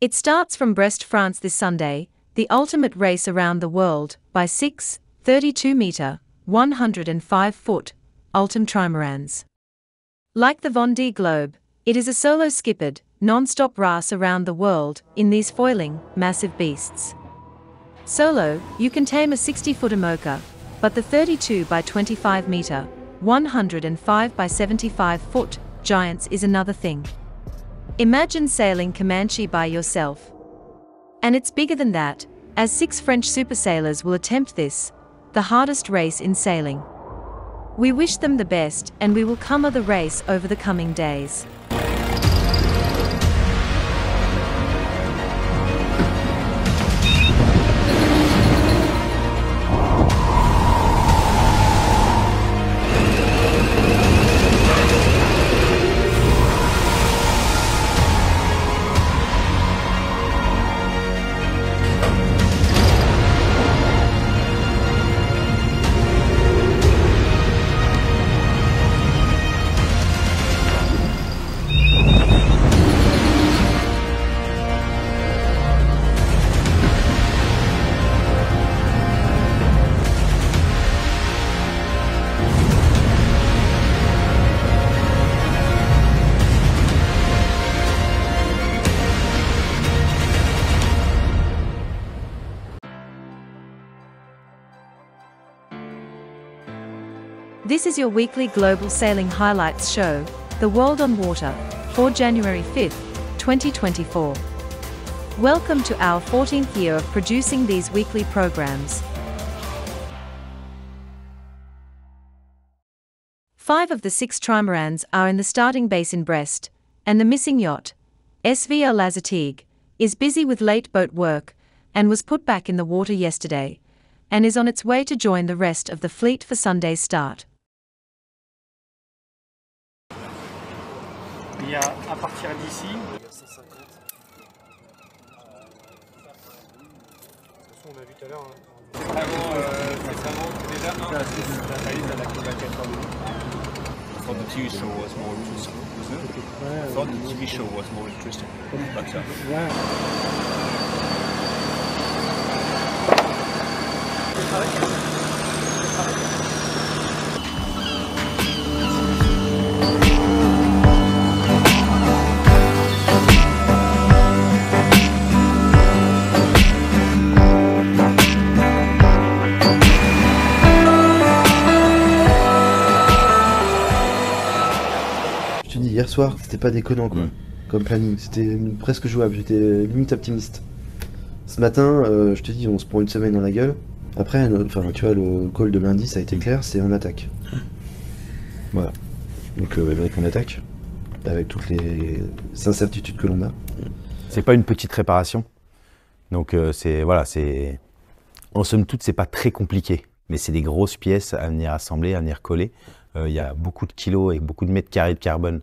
It starts from Brest, France this Sunday, the ultimate race around the world, by six 32 meter, 105 foot, Ultim trimarans. Like the Vendée Globe, it is a solo skippered, non stop race around the world in these foiling, massive beasts. Solo, you can tame a 60 foot IMOCA, but the 32 by 25 meter, 105 by 75 foot, giants is another thing. Imagine sailing Comanche by yourself. And it's bigger than that, as six French super sailors will attempt this, the hardest race in sailing. We wish them the best and we will cover the race over the coming days. This is your weekly global sailing highlights show, The World on Water, for January 5th, 2024. Welcome to our 14th year of producing these weekly programs. Five of the six trimarans are in the starting base in Brest, and the missing yacht, SVR Lazartigue, is busy with late boat work and was put back in the water yesterday, and is on its way to join the rest of the fleet for Sunday's start. À partir d'ici. on a vu tout à l'heure. C'est la I thought the TV show was more interesting. Soir, c'était pas déconnant quoi. Comme planning, c'était presque jouable, j'étais limite optimiste. Ce matin, euh, je te dis, on se prend une semaine dans la gueule. Après, enfin, tu vois, le call de lundi, ça a été clair, c'est on attaque. Voilà. Donc, euh, avec on attaque, avec toutes les incertitudes que l'on a. C'est pas une petite réparation. Donc euh, c'est voilà, c'est en somme toute c'est pas très compliqué, mais c'est des grosses pièces à venir assembler, à venir coller. Euh, Il y a beaucoup de kilos et beaucoup de mètres carrés de carbone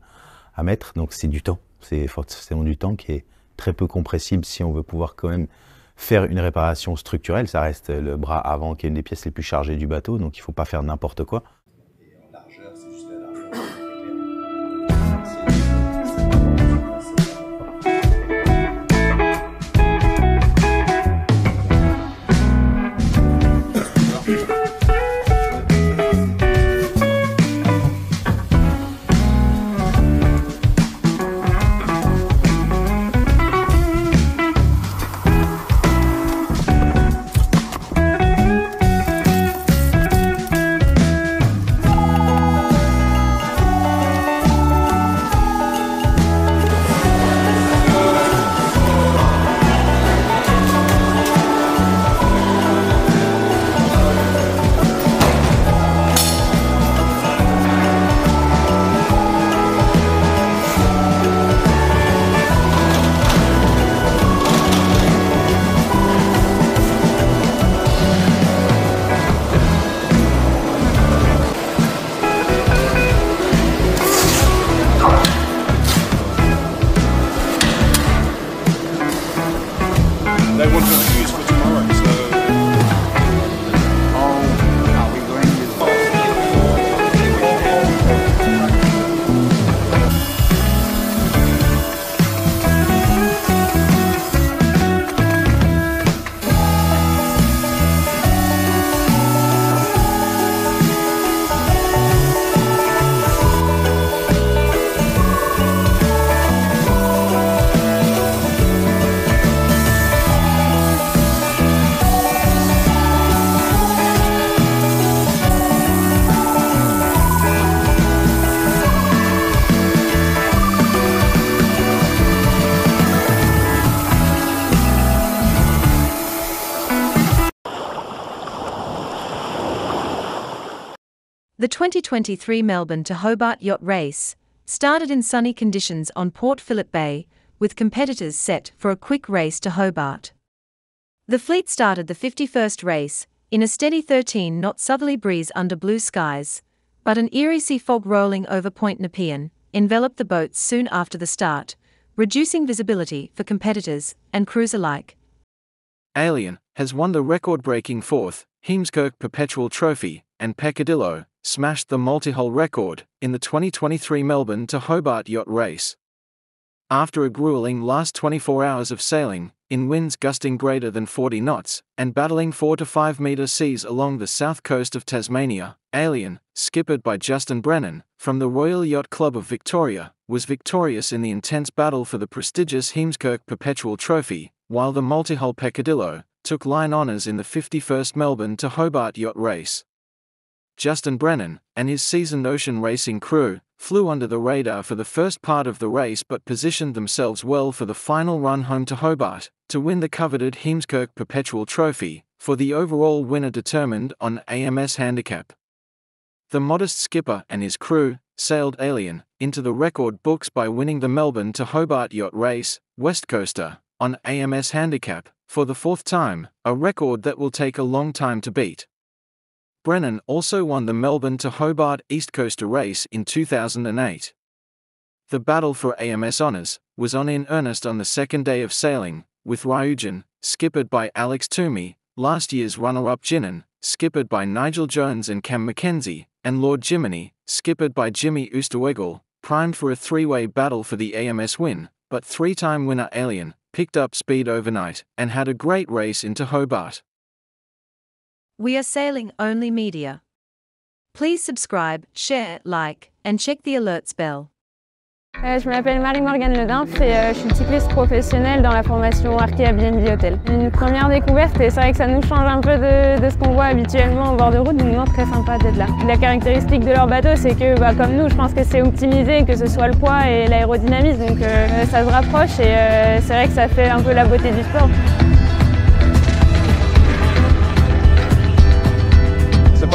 à mettre, donc c'est du temps. C'est forcément du temps qui est très peu compressible si on veut pouvoir quand même faire une réparation structurelle. Ça reste le bras avant qui est une des pièces les plus chargées du bateau, donc il faut pas faire n'importe quoi. They want to 2023 Melbourne to Hobart Yacht Race started in sunny conditions on Port Phillip Bay, with competitors set for a quick race to Hobart. The fleet started the 51st race in a steady 13 knot southerly breeze under blue skies, but an eerie sea fog rolling over Point Nepean enveloped the boats soon after the start, reducing visibility for competitors and crews alike. Alien has won the record breaking fourth Heemskirk Perpetual Trophy, and Peccadillo smashed the multi hull record in the 2023 Melbourne to Hobart Yacht Race. After a grueling last 24 hours of sailing, in winds gusting greater than 40 knots, and battling 4 to 5 meter seas along the south coast of Tasmania, Alien, skippered by Justin Brennan, from the Royal Yacht Club of Victoria, was victorious in the intense battle for the prestigious Heemskirk Perpetual Trophy, while the multi-hull Peccadillo took line honours in the 51st Melbourne to Hobart Yacht Race. Justin Brennan and his seasoned ocean racing crew flew under the radar for the first part of the race but positioned themselves well for the final run home to Hobart to win the coveted Heemskirk Perpetual Trophy, for the overall winner determined on AMS handicap. The modest skipper and his crew sailed Alien into the record books by winning the Melbourne to Hobart Yacht Race, West Coaster, on AMS handicap, for the fourth time, a record that will take a long time to beat. Brennan also won the Melbourne to Hobart East Coaster race in 2008. The battle for AMS honours was on in earnest on the second day of sailing, with Ryujin, skippered by Alex Toomey, last year's runner up Jinan, skippered by Nigel Jones and Cam Mackenzie, and Lord Jiminy, skippered by Jimmy Oosterwegel, primed for a three way battle for the AMS win, but three time winner Alien picked up speed overnight and had a great race into Hobart. We are Sailing Only Media. Please subscribe, share, like, and check the alerts bell. Euh, je m'appelle Marie-Morgane Ledin, et, euh, je suis cycliste professionnelle dans la formation Arc Airbnb Hotel. Une première découverte et c'est vrai que ça nous change un peu de, ce qu'on voit habituellement au bord de route, donc non, très sympa d'être là. La caractéristique de leur bateau, c'est que bah, comme nous, je pense que c'est optimisé, que ce soit le poids et l'aérodynamisme, donc euh, ça se rapproche et euh, c'est vrai que ça fait un peu la beauté du sport.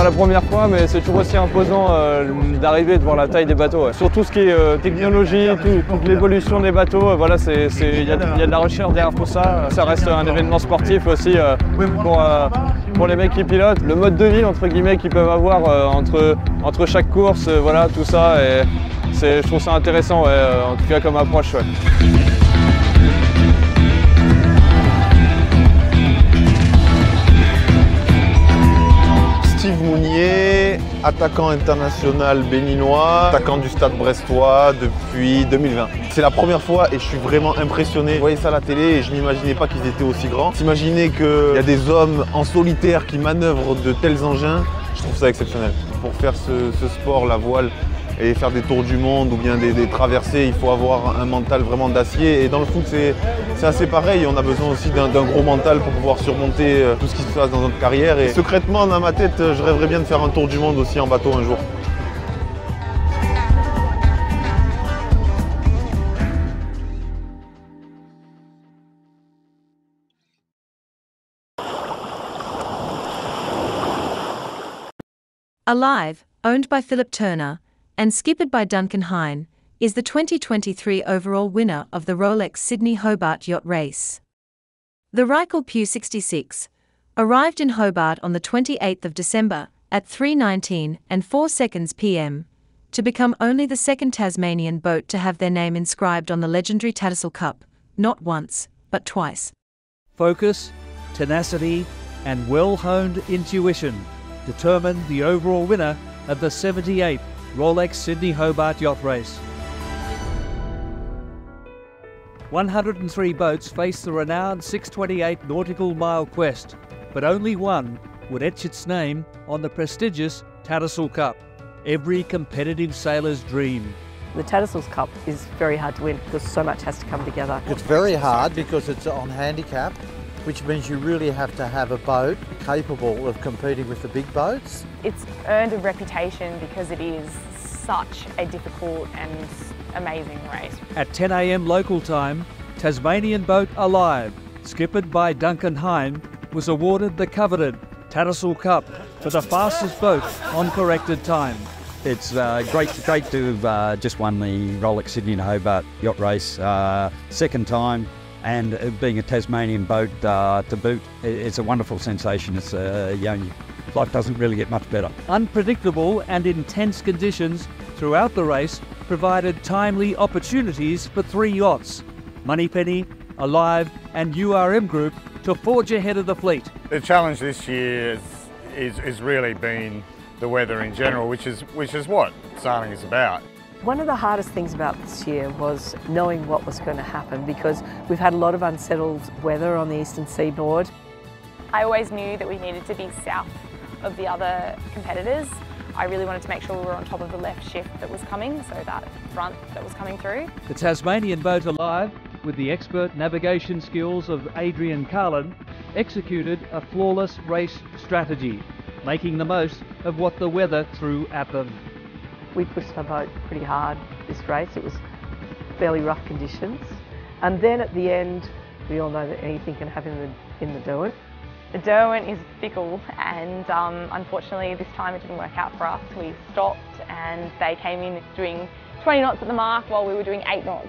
Pas la première fois, mais c'est toujours aussi imposant euh, d'arriver devant la taille des bateaux. ouais. Sur tout ce qui est euh, technologie, tout- toute l'évolution des bateaux, euh, voilà, il y, a il y a de la recherche derrière tout ça. Ça reste un événement sportif aussi pour, pour les mecs qui pilotent. Le mode de vie entre guillemets qu'ils peuvent avoir entre, entre chaque course, voilà, tout ça. Et c'est- je trouve ça intéressant, ouais, en tout cas comme approche. ouais. Attaquant international béninois, attaquant du stade brestois depuis 2020. C'est la première fois et je suis vraiment impressionné. Je voyais ça à la télé et je n'imaginais pas qu'ils étaient aussi grands. S'imaginer qu'il y a des hommes en solitaire qui manœuvrent de tels engins, je trouve ça exceptionnel. Pour faire ce sport, la voile, et faire des tours du monde ou bien des, des traversées, il faut avoir un mental vraiment d'acier. Et dans le foot, c'est assez pareil. On a besoin aussi d'un d'un gros mental pour pouvoir surmonter euh, tout ce qui se passe dans notre carrière. Et secrètement, dans ma tête, euh, je rêverais bien de faire un tour du monde aussi en bateau un jour. Alive, owned by Philip Turner, and skippered by Duncan Hine, is the 2023 overall winner of the Rolex Sydney Hobart Yacht Race. The Reichel Pugh 66 arrived in Hobart on the 28th of December at 3:19 and 4 seconds p.m. to become only the second Tasmanian boat to have their name inscribed on the legendary Tattersall Cup, not once, but twice. Focus, tenacity, and well honed intuition determined the overall winner of the 78th Rolex Sydney Hobart Yacht Race. 103 boats faced the renowned 628 nautical mile quest, but only one would etch its name on the prestigious Tattersall Cup, every competitive sailor's dream. The Tattersalls Cup is very hard to win because so much has to come together. It's very hard because it's on handicap, which means you really have to have a boat capable of competing with the big boats. It's earned a reputation because it is such a difficult and amazing race. At 10am local time, Tasmanian boat Alive, skippered by Duncan Hine, was awarded the coveted Tattersall Cup for the fastest boat on corrected time. It's uh, great, great to have uh, just won the Rolex Sydney and Hobart yacht race, uh, second time, and uh, being a Tasmanian boat uh, to boot, it's a wonderful sensation. It's uh, you know, life doesn't really get much better. Unpredictable and intense conditions throughout the race provided timely opportunities for three yachts, Moneypenny, Alive, and URM Group, to forge ahead of the fleet. The challenge this year is, is, is really been the weather in general, which is, which is what sailing is about. One of the hardest things about this year was knowing what was going to happen because we've had a lot of unsettled weather on the eastern seaboard. I always knew that we needed to be south of the other competitors. I really wanted to make sure we were on top of the left shift that was coming, so that front that was coming through. The Tasmanian boat Alive, with the expert navigation skills of Adrienne Cahalan, executed a flawless race strategy making the most of what the weather threw at them. We pushed our boat pretty hard this race. It was fairly rough conditions. And then at the end, we all know that anything can happen in the, in the Derwent. The Derwent is fickle and um, unfortunately this time it didn't work out for us. We stopped and they came in doing 20 knots at the mark while we were doing 8 knots.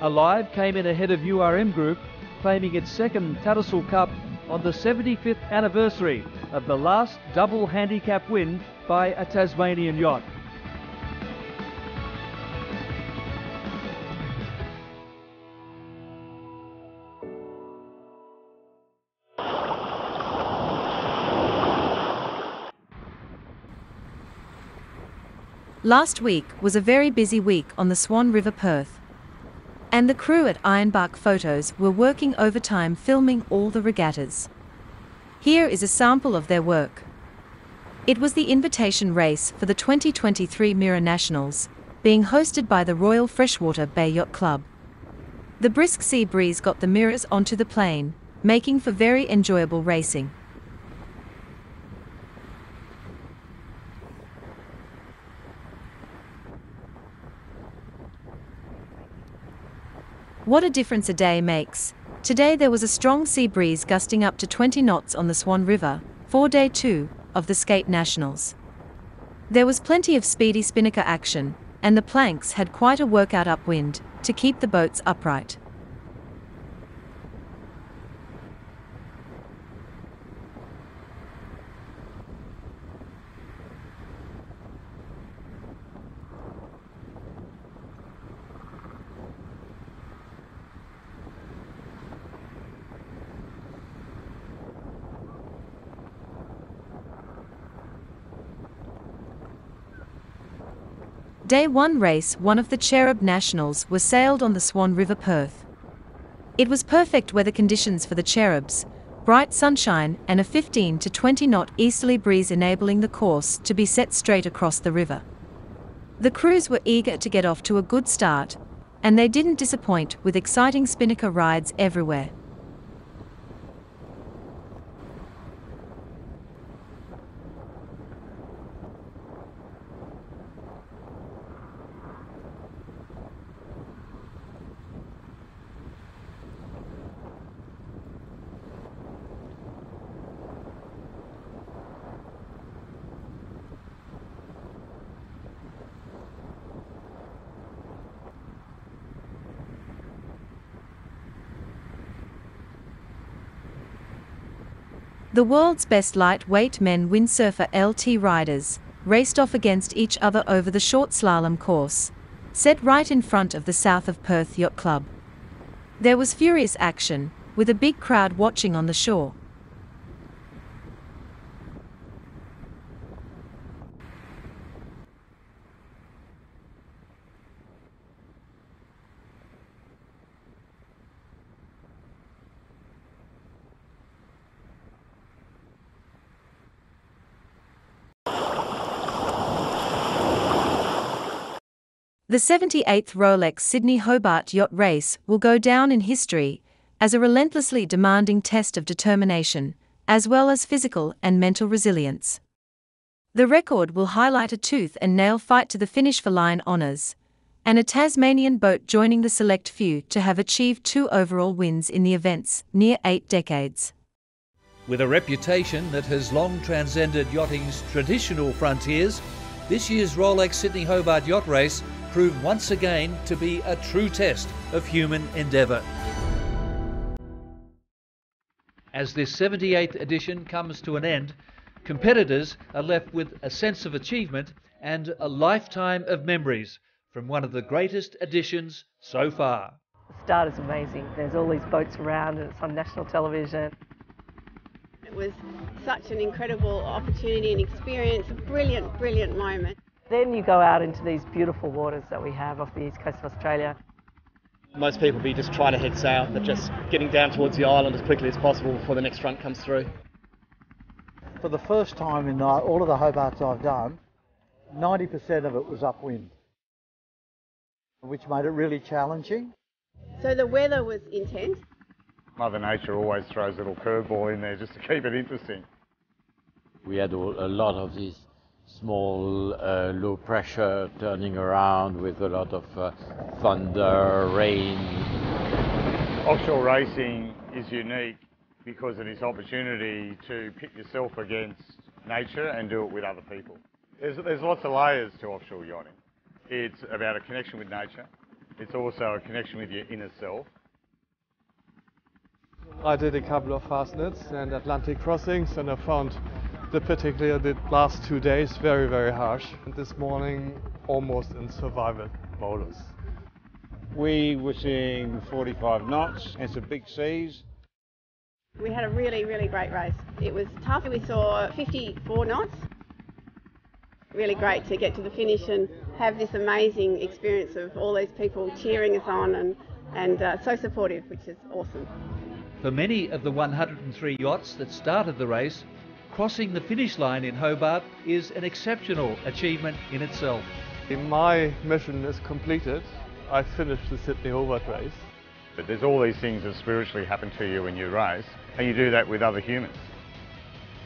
Alive came in ahead of URM Group, claiming its second Tattersall Cup on the 75th anniversary of the last double handicap win by a Tasmanian yacht. Last week was a very busy week on the Swan River Perth. And the crew at Ironbark Photos were working overtime filming all the regattas. Here is a sample of their work. It was the invitation race for the 2023 Mirror Nationals, being hosted by the Royal Freshwater Bay Yacht Club. The brisk sea breeze got the mirrors onto the plane, making for very enjoyable racing. What a difference a day makes. Today there was a strong sea breeze gusting up to 20 knots on the Swan River, for day 2 of the Skate Nationals. There was plenty of speedy spinnaker action, and the planks had quite a workout upwind to keep the boats upright. Day 1 race, one of the Cherub Nationals, was sailed on the Swan River Perth. It was perfect weather conditions for the Cherubs, bright sunshine and a 15 to 20 knot easterly breeze enabling the course to be set straight across the river. The crews were eager to get off to a good start, and they didn't disappoint with exciting spinnaker rides everywhere. The world's best lightweight men windsurfer LT riders raced off against each other over the short slalom course, set right in front of the South of Perth Yacht Club. There was furious action, with a big crowd watching on the shore. The 78th Rolex Sydney Hobart Yacht Race will go down in history as a relentlessly demanding test of determination, as well as physical and mental resilience. The record will highlight a tooth and nail fight to the finish for line honours, and a Tasmanian boat joining the select few to have achieved two overall wins in the event's near eight decades. With a reputation that has long transcended yachting's traditional frontiers, this year's Rolex Sydney Hobart Yacht Race proved once again to be a true test of human endeavour. As this 78th edition comes to an end, competitors are left with a sense of achievement and a lifetime of memories from one of the greatest editions so far. The start is amazing. There's all these boats around and it's on national television. It was such an incredible opportunity and experience, a brilliant, brilliant moment. Then you go out into these beautiful waters that we have off the east coast of Australia. Most people be just trying to head south. They're just getting down towards the island as quickly as possible before the next front comes through. For the first time in all of the Hobarts I've done, 90% of it was upwind, which made it really challenging. So the weather was intense. Mother Nature always throws a little curveball in there just to keep it interesting. We had a lot of these small uh, low pressure turning around with a lot of uh, thunder, rain. Offshore racing is unique because of this opportunity to pit yourself against nature and do it with other people. There's, there's lots of layers to offshore yachting. It's about a connection with nature. It's also a connection with your inner self. I did a couple of fastnets and Atlantic crossings and I found the particularly the last two days very very harsh. And this morning almost in survival modus. We were seeing 45 knots and some big seas. We had a really, really great race. It was tough. We saw 54 knots. Really great to get to the finish and have this amazing experience of all these people cheering us on and, and uh, so supportive, which is awesome. For many of the 103 yachts that started the race, crossing the finish line in Hobart is an exceptional achievement in itself. My mission is completed. I finished the Sydney Hobart race. But there's all these things that spiritually happen to you when you race, and you do that with other humans.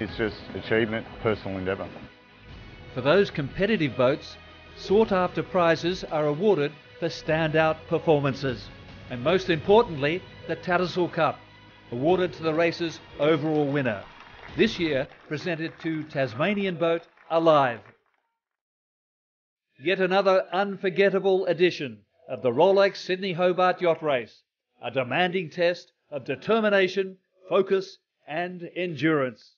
It's just achievement, personal endeavour. For those competitive boats, sought after prizes are awarded for standout performances. And most importantly, the Tattersall Cup, awarded to the race's overall winner. This year presented to Tasmanian boat Alive. Yet another unforgettable edition of the Rolex Sydney Hobart Yacht Race, a demanding test of determination, focus, and endurance.